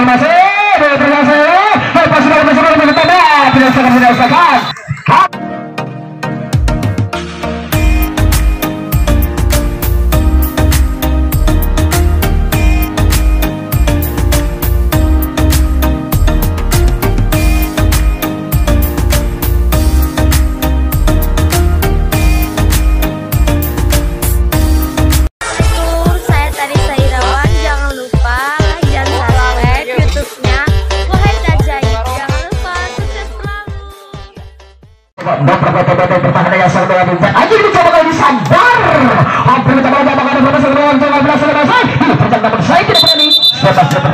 nada más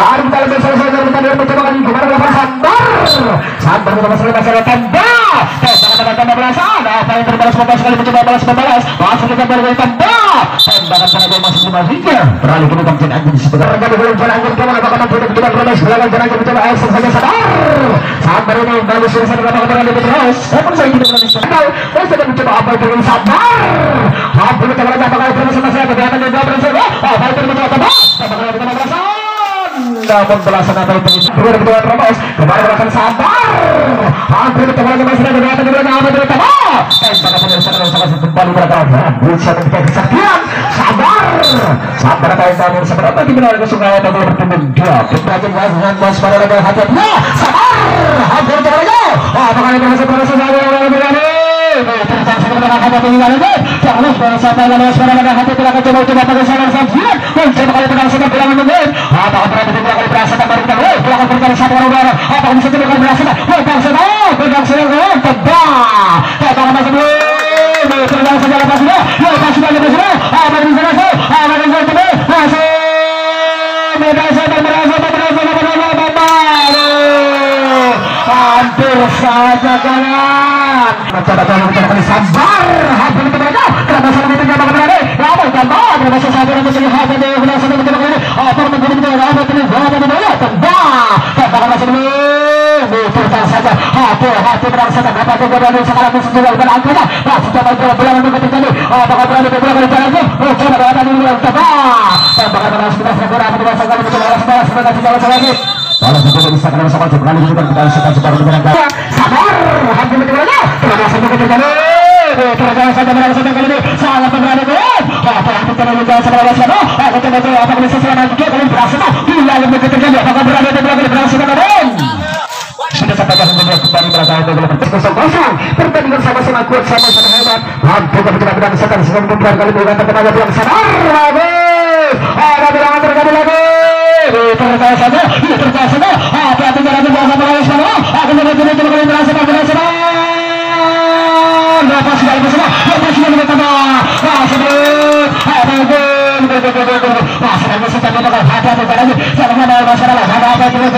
baru kita lebih selesai dari pertandingan percobaan kemarin dapat sabar sabar kita masih masih ada tanda tembakan dengan tanda belasan apa yang terbalas membalas sekali mencoba balas membalas langsung kita baru dari tanda tembakan tenaga masih lima tiga beralih ke depan jen anjing sebenarnya di belakang jen anjing ke mana bahkan untuk kebetulan roda belakang jen anjing mencoba air saja sadar sabar ini bagus yang sadar bahkan dengan lebih terus namun saya tidak menangis sadar saya sedang mencoba apa yang belum sabar apa yang terbalas bahkan itu masih masih ada di atas dua berjalan apa yang apa yang namun melaksanakan penyisian kedua ketua kedua terlepas kemarin sabar hampir kembali ke masih ada data kedua nama dari tema tembakan penyisian sabar, sabar, sabar, kembali sabar, bisa sabar, kesaktian sabar sabar sabar, namun sabar, sabar, sabar, sabar, sabar, bertemu dia sabar, dengan sabar, sabar, hati-hati sabar hampir sabar, apakah ini berhasil berhasil sabar, sabar, dan sabar, sabar, sabar, sabar, sabar, sabar, sabar, sabar, sabar sabar, sabar, sabar, sabar, sabar, sabar, sabar satu orang orang apa yang sedang berlangsung, apa yang oh, berlangsung, apa yang Terima kasih salah pertandingan sama-sama kuat sama-sama hebat. Hampir kebetulan dan setan kali menggunakan tenaga bulan sadar ada bilangan terjadi lagi. Percaya saja percaya saja hati-hati jangan dibawa ke sana? Akan terjadi terjadi merasa merasa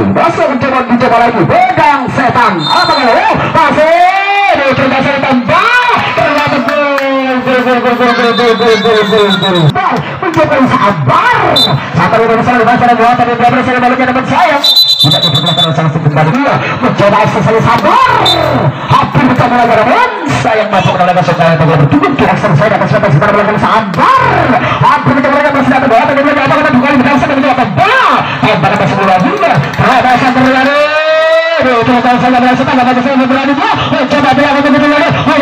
lagi masuk mencoba mencoba lagi pegang setan apa kalau oh pasir coba setan sabar sabar sabar sabar berani coba hati berani.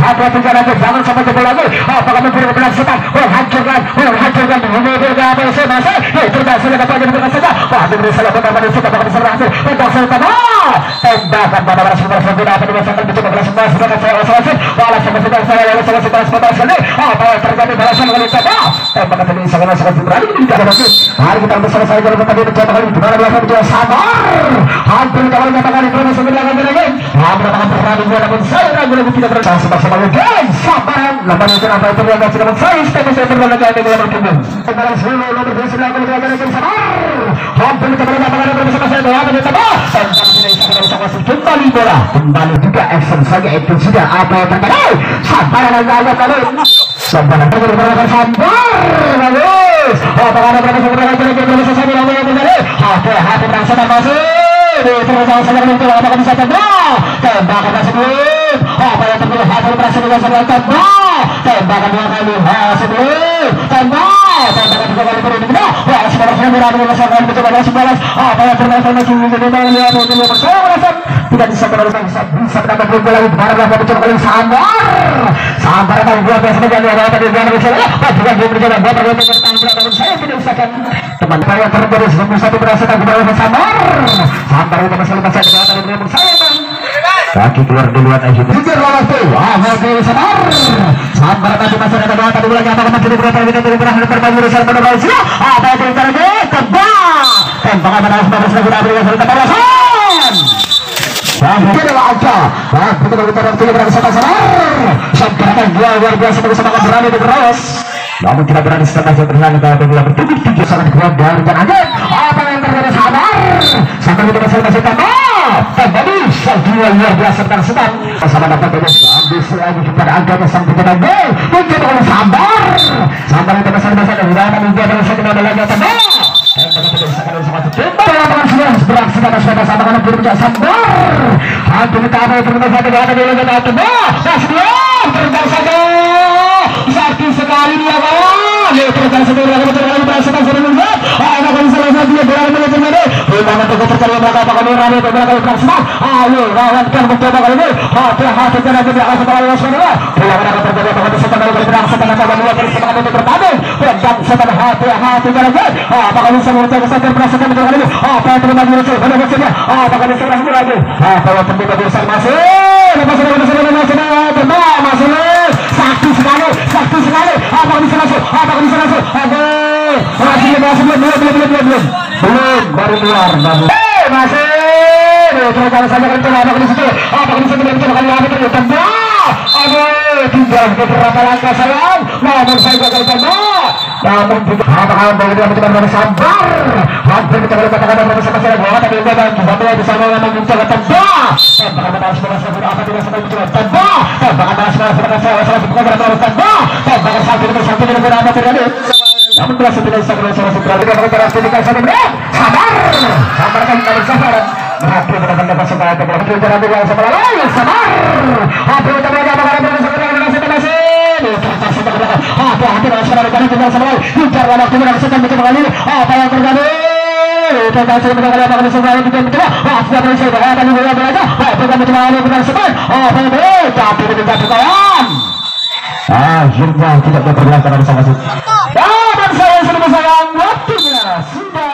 Hati berani berani coba kita menghancurkan, menghancurkan apa yang saya masih. Ya, terima kasih dapat dengan saja. Wah, diberi salah benar pada sudah bakal bisa berhasil. Untuk saya tembakan pada para sumber sumber apa dirasakan mencoba belas semua sudah saya rasa rasa wala sama sudah saya lalu sama sudah sebentar sekali apa yang terjadi balasan kali coba tembakan tadi sangat sangat berani tidak ada lagi hari kita bersama saya dalam tadi mencoba kali gimana biasa mencoba sabar hampir kalau katakan itu masih belakang lagi hampir akan berani dia namun saya ragu ragu tidak berani sama sama guys sabar lapan itu apa itu yang tidak saya step saya berani lagi ada yang berkembang dua kembali bola kembali juga action saja itu sudah apa yang terjadi sabar kali sabar sabar sabar tembak tembakan belum apa berasa dengan sabar tembak tembak tembakan tiga kali terus tembak wah merah dengan sabar mencoba masih balas apa yang terjadi masih mencoba lihat mencoba bersama merasa tidak bisa meneruskan bisa bisa mendapat gol lagi kemarin lah mencoba sabar sabar kan gua biasa menjadi ada tadi ya tidak bisa kan teman saya terjadi sebelum satu kembali sabar sabar itu masalah di saya kan kaki keluar duluan aja jujur lawan tuh oke sabar. Sabar tadi masih ada dua tadi lagi. Apa masih berapa kita dari berakhir berbagi urusan pada Malaysia apa yang terjadi tebak tembakan pada sebelah sebelah berikan serta balasan Bagus adalah angka. Bagus kita kita dan tidak berani dua luar biasa bersama. Namun tidak berani setengah jam berani kalau bola bertubi tujuh sangat kuat dari dan angin. Apa yang terjadi? Sabar? Sampai kita masih masih Terjadi satu luar biasa dan sedang. Sama dapat terus ambil lagi kepada angkanya sampai kita gol. Mencoba oleh sabar. Sabar masih masih ada. Udah ada mimpi ada satu ada lagi tambah. Hantu kita apa yang terima satu ada satu. Sekali dia merasakan kan satu dia kan berperang setelah kawan dua kali semangat? Apa yang terjadi muncul? Lagi? Apa dari dari? Masih masih belum belum belum belum belum belum baru keluar baru. Masih. Coba saja kan coba apakah di situ? Apakah bisa tidak bisa kali apa tadi? Tembak. Aduh, tinggal beberapa langkah sayang. Namun saya gagal tembak. Namun juga apakah bagi dia mencoba dengan sabar? Hampir kita boleh katakan ada bersama saya bahwa tadi kita dan juga boleh bisa memang mencoba tembak. Tembakan pada sebelah sebelah apa tidak sampai mencoba tembak. Tembakan pada sebelah sebelah saya bukan pada terus tembak. Tembakan satu itu satu itu apa terjadi? Namun tidak bisa kalau salah sebelah kita akan terus tidak satu menit. Sabar, sabar kan kita bersabar. Berarti kita akan dapat sebelah itu berarti kita akan dapat sebelah lain. Sabar. Apa kita boleh katakan ada sebelah yang kita masih hati-hati dengan sebelah negara tinggal sebelah Hincar lawan waktu dengan setan betul kali apa yang terjadi? Tentang saya mendengar apa yang sebelah itu betul berhasil bahaya tadi bola belajar Wah bukan betul kali dengan setan Apa yang betul Tapi tidak kawan Akhirnya tidak berperlakuan sama さん、吉野さんが、なってみなら、死んだ